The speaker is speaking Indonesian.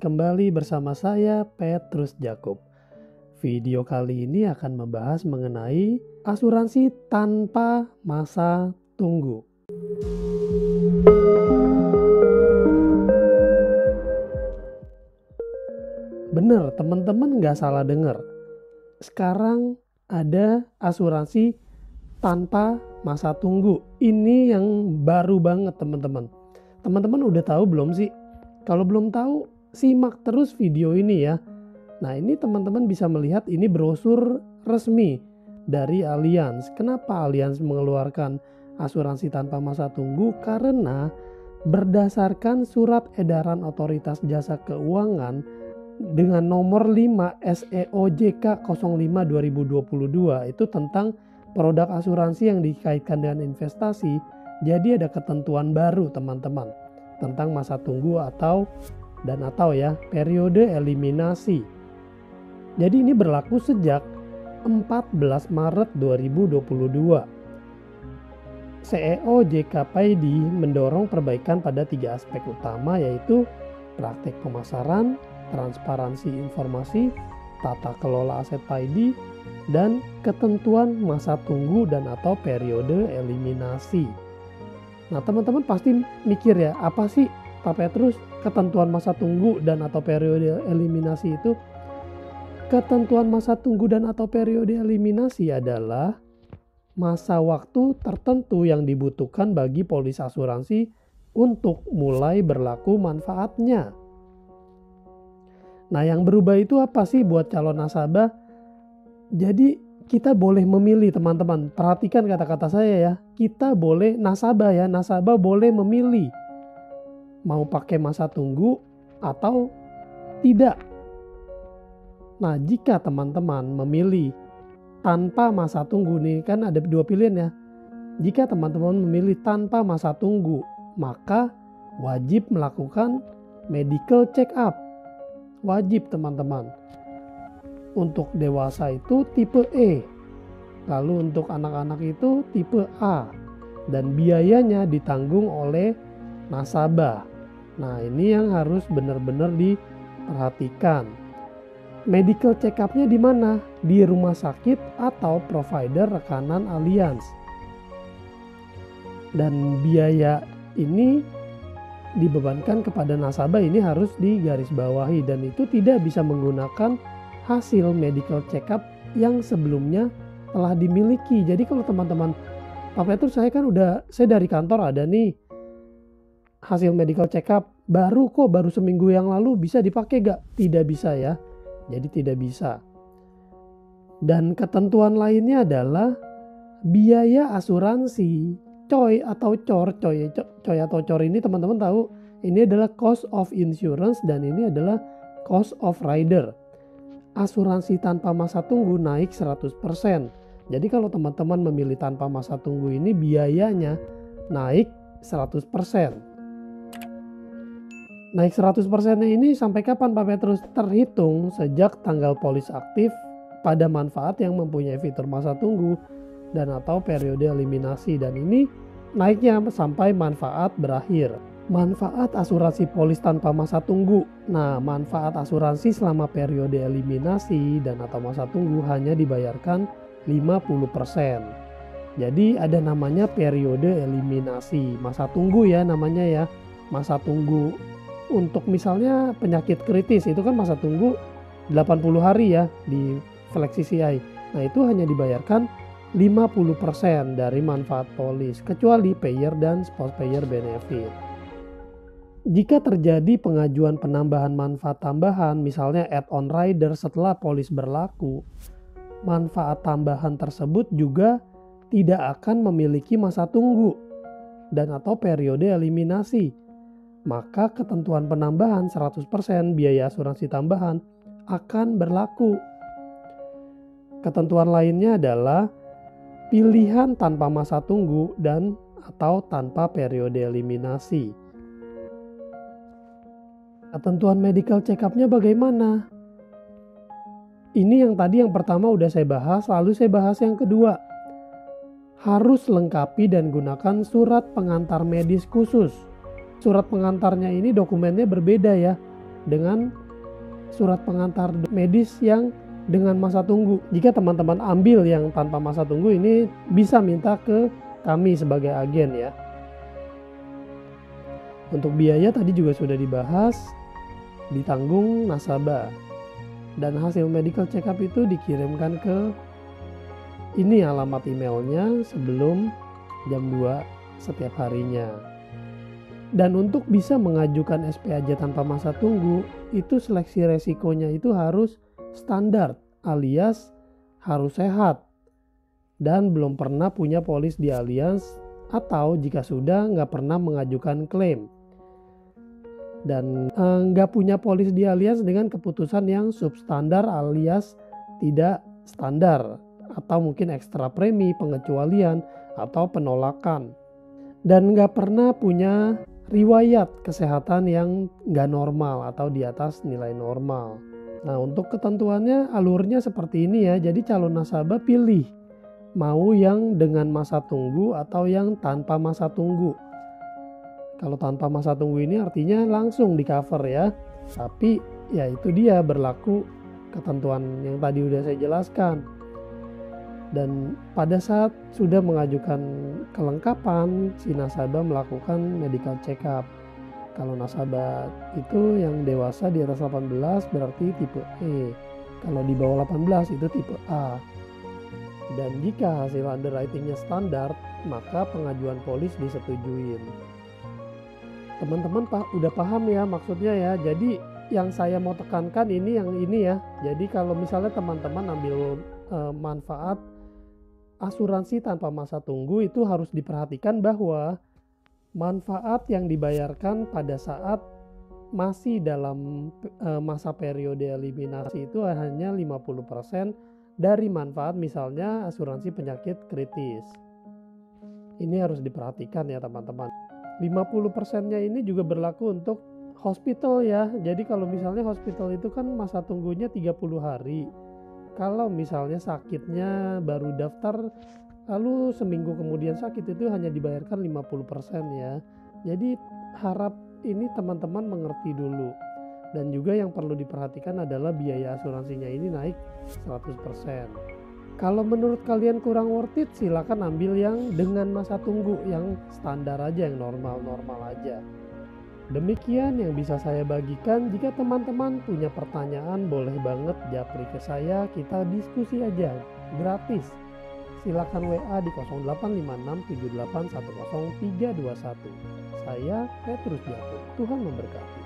Kembali bersama saya Petrus Jacob. Video kali ini akan membahas mengenai asuransi tanpa masa tunggu. Bener, teman-teman nggak salah dengar. Sekarang ada asuransi tanpa masa tunggu. Ini yang baru banget teman-teman. Teman-teman udah tahu belum sih? Kalau belum tahu, simak terus video ini ya. Nah ini teman-teman bisa melihat ini brosur resmi dari Allianz. Kenapa Allianz mengeluarkan asuransi tanpa masa tunggu? Karena berdasarkan surat edaran otoritas jasa keuangan dengan nomor 5 SEOJK 05 2022 itu tentang produk asuransi yang dikaitkan dengan investasi. Jadi ada ketentuan baru teman-teman tentang masa tunggu atau dan atau ya periode eliminasi. Jadi ini berlaku sejak 14 Maret 2022. CEO JKPID mendorong perbaikan pada tiga aspek utama yaitu praktek pemasaran, transparansi informasi, tata kelola aset PID, dan ketentuan masa tunggu dan atau periode eliminasi. Nah teman-teman pasti mikir ya apa sih Pak Petrus ketentuan masa tunggu dan atau periode eliminasi itu? Ketentuan masa tunggu dan atau periode eliminasi adalah masa waktu tertentu yang dibutuhkan bagi polis asuransi untuk mulai berlaku manfaatnya. Nah, yang berubah itu apa sih buat calon nasabah? Jadi, kita boleh memilih, teman-teman. Perhatikan kata-kata saya ya. Kita boleh nasabah ya, nasabah boleh memilih mau pakai masa tunggu atau tidak. Nah, jika teman-teman memilih tanpa masa tunggu nih, kan ada dua pilihan ya. Jika teman-teman memilih tanpa masa tunggu, maka wajib melakukan medical check up wajib teman-teman. Untuk dewasa itu tipe E. Lalu untuk anak-anak itu tipe A. Dan biayanya ditanggung oleh nasabah. Nah, ini yang harus benar-benar diperhatikan. Medical check up-nya di mana? Di rumah sakit atau provider rekanan Allianz. Dan biaya ini dibebankan kepada nasabah ini harus digarisbawahi dan itu tidak bisa menggunakan hasil medical check up yang sebelumnya telah dimiliki. Jadi kalau teman-teman Pak Petrus saya kan udah saya dari kantor ada nih hasil medical check up baru kok baru seminggu yang lalu bisa dipakai gak? Tidak bisa ya. Jadi tidak bisa. Dan ketentuan lainnya adalah biaya asuransi coy atau cor coy coy atau cor ini teman-teman tahu ini adalah cost of insurance dan ini adalah cost of rider asuransi tanpa masa tunggu naik 100% jadi kalau teman-teman memilih tanpa masa tunggu ini biayanya naik 100% Naik 100% ini sampai kapan Pak Petrus? Terhitung sejak tanggal polis aktif pada manfaat yang mempunyai fitur masa tunggu dan atau periode eliminasi dan ini naiknya sampai manfaat berakhir. Manfaat asuransi polis tanpa masa tunggu. Nah, manfaat asuransi selama periode eliminasi dan atau masa tunggu hanya dibayarkan 50%. Jadi ada namanya periode eliminasi. Masa tunggu ya namanya ya. Masa tunggu untuk misalnya penyakit kritis itu kan masa tunggu 80 hari ya di Flexi CI. Nah, itu hanya dibayarkan 50% dari manfaat polis kecuali payer dan spouse payer benefit. Jika terjadi pengajuan penambahan manfaat tambahan, misalnya add-on rider setelah polis berlaku, manfaat tambahan tersebut juga tidak akan memiliki masa tunggu dan atau periode eliminasi. Maka ketentuan penambahan 100% biaya asuransi tambahan akan berlaku. Ketentuan lainnya adalah pilihan tanpa masa tunggu dan atau tanpa periode eliminasi. Ketentuan medical check up-nya bagaimana? Ini yang tadi yang pertama udah saya bahas, lalu saya bahas yang kedua. Harus lengkapi dan gunakan surat pengantar medis khusus. Surat pengantarnya ini dokumennya berbeda ya. dengan surat pengantar medis yang dengan masa tunggu. Jika teman-teman ambil yang tanpa masa tunggu ini bisa minta ke kami sebagai agen ya. Untuk biaya tadi juga sudah dibahas ditanggung nasabah. Dan hasil medical check up itu dikirimkan ke ini alamat emailnya sebelum jam 2 setiap harinya. Dan untuk bisa mengajukan SPAJ tanpa masa tunggu, itu seleksi resikonya itu harus standar alias harus sehat. Dan belum pernah punya polis di alias atau jika sudah nggak pernah mengajukan klaim. Dan eh, nggak punya polis di alias dengan keputusan yang substandar alias tidak standar atau mungkin ekstra premi pengecualian atau penolakan. Dan nggak pernah punya riwayat kesehatan yang nggak normal atau di atas nilai normal. Nah untuk ketentuannya alurnya seperti ini ya. Jadi calon nasabah pilih mau yang dengan masa tunggu atau yang tanpa masa tunggu. Kalau tanpa masa tunggu ini artinya langsung di cover ya. Tapi ya itu dia berlaku ketentuan yang tadi udah saya jelaskan dan pada saat sudah mengajukan kelengkapan si nasabah melakukan medical check up kalau nasabah itu yang dewasa di atas 18 berarti tipe E. Kalau di bawah 18 itu tipe A. Dan jika hasil underwritingnya standar maka pengajuan polis disetujuin. Teman-teman pak udah paham ya maksudnya ya? Jadi yang saya mau tekankan ini yang ini ya. Jadi kalau misalnya teman-teman ambil e, manfaat asuransi tanpa masa tunggu itu harus diperhatikan bahwa manfaat yang dibayarkan pada saat masih dalam e, masa periode eliminasi itu hanya 50% dari manfaat misalnya asuransi penyakit kritis. Ini harus diperhatikan ya teman-teman. 50%-nya ini juga berlaku untuk hospital ya. Jadi kalau misalnya hospital itu kan masa tunggunya 30 hari kalau misalnya sakitnya baru daftar lalu seminggu kemudian sakit itu hanya dibayarkan 50% ya. Jadi harap ini teman-teman mengerti dulu. Dan juga yang perlu diperhatikan adalah biaya asuransinya ini naik 100%. Kalau menurut kalian kurang worth it silakan ambil yang dengan masa tunggu yang standar aja yang normal-normal aja. Demikian yang bisa saya bagikan. Jika teman-teman punya pertanyaan, boleh banget japri ke saya. Kita diskusi aja, gratis. Silakan WA di 0856781031. Saya Petrus Jatuh. Tuhan memberkati.